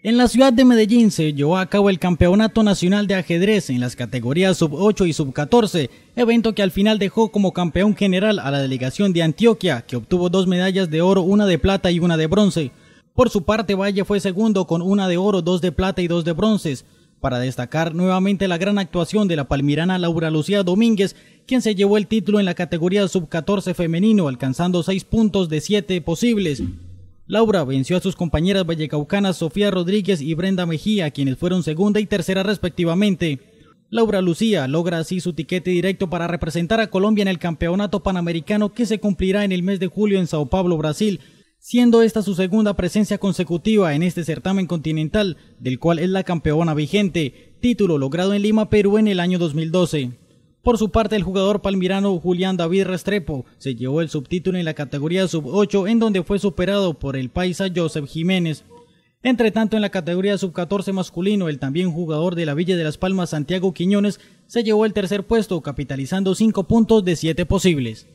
En la ciudad de Medellín se llevó a cabo el Campeonato Nacional de Ajedrez en las categorías sub-8 y sub-14, evento que al final dejó como campeón general a la delegación de Antioquia, que obtuvo dos medallas de oro, una de plata y una de bronce. Por su parte, Valle fue segundo con una de oro, dos de plata y dos de bronces, para destacar nuevamente la gran actuación de la palmirana Laura Lucía Domínguez, quien se llevó el título en la categoría sub-14 femenino, alcanzando seis puntos de siete posibles. Laura venció a sus compañeras vallecaucanas Sofía Rodríguez y Brenda Mejía, quienes fueron segunda y tercera respectivamente. Laura Lucía logra así su tiquete directo para representar a Colombia en el Campeonato Panamericano que se cumplirá en el mes de julio en Sao Paulo, Brasil, siendo esta su segunda presencia consecutiva en este certamen continental, del cual es la campeona vigente, título logrado en Lima, Perú en el año 2012. Por su parte, el jugador palmirano Julián David Restrepo se llevó el subtítulo en la categoría sub-8, en donde fue superado por el paisa Joseph Jiménez. Entre tanto, en la categoría sub-14 masculino, el también jugador de la Villa de las Palmas, Santiago Quiñones, se llevó el tercer puesto, capitalizando cinco puntos de siete posibles.